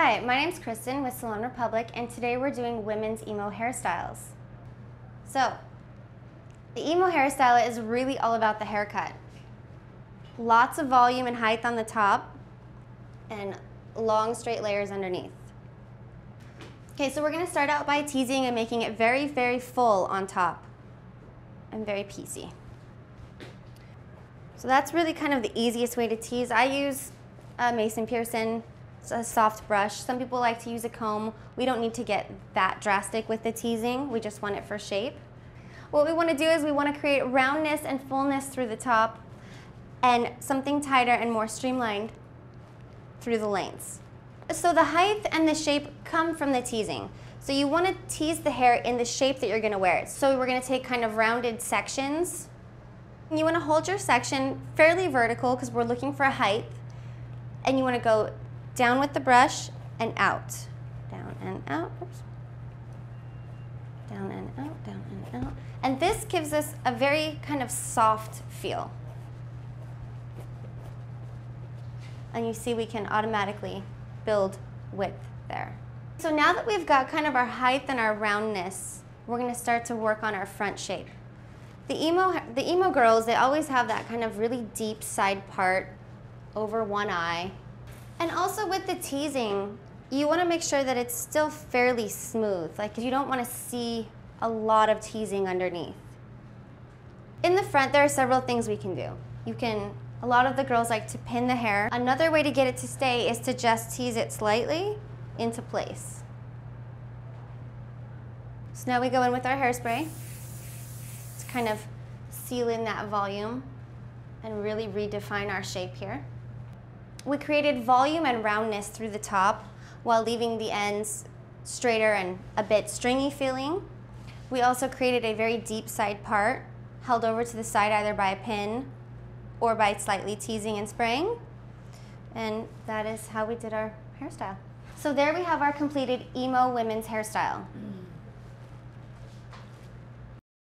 Hi, my name's Kristin with Salon Republic, and today we're doing women's emo hairstyles. So, the emo hairstyle is really all about the haircut. Lots of volume and height on the top, and long straight layers underneath. Okay, so we're gonna start out by teasing and making it very, very full on top and very piecey. So that's really kind of the easiest way to tease. I use a Mason Pearson a soft brush. Some people like to use a comb. We don't need to get that drastic with the teasing. We just want it for shape. What we want to do is we want to create roundness and fullness through the top and something tighter and more streamlined through the lengths. So the height and the shape come from the teasing. So you want to tease the hair in the shape that you're going to wear it. So we're going to take kind of rounded sections. You want to hold your section fairly vertical because we're looking for a height. And you want to go down with the brush and out. Down and out. Oops. Down and out, down and out. And this gives us a very kind of soft feel. And you see we can automatically build width there. So now that we've got kind of our height and our roundness, we're gonna start to work on our front shape. The emo, the emo girls, they always have that kind of really deep side part over one eye and also with the teasing, you want to make sure that it's still fairly smooth. Like you don't want to see a lot of teasing underneath. In the front, there are several things we can do. You can, a lot of the girls like to pin the hair. Another way to get it to stay is to just tease it slightly into place. So now we go in with our hairspray to kind of seal in that volume and really redefine our shape here. We created volume and roundness through the top while leaving the ends straighter and a bit stringy feeling. We also created a very deep side part held over to the side either by a pin or by slightly teasing and spraying. And that is how we did our hairstyle. So there we have our completed emo women's hairstyle.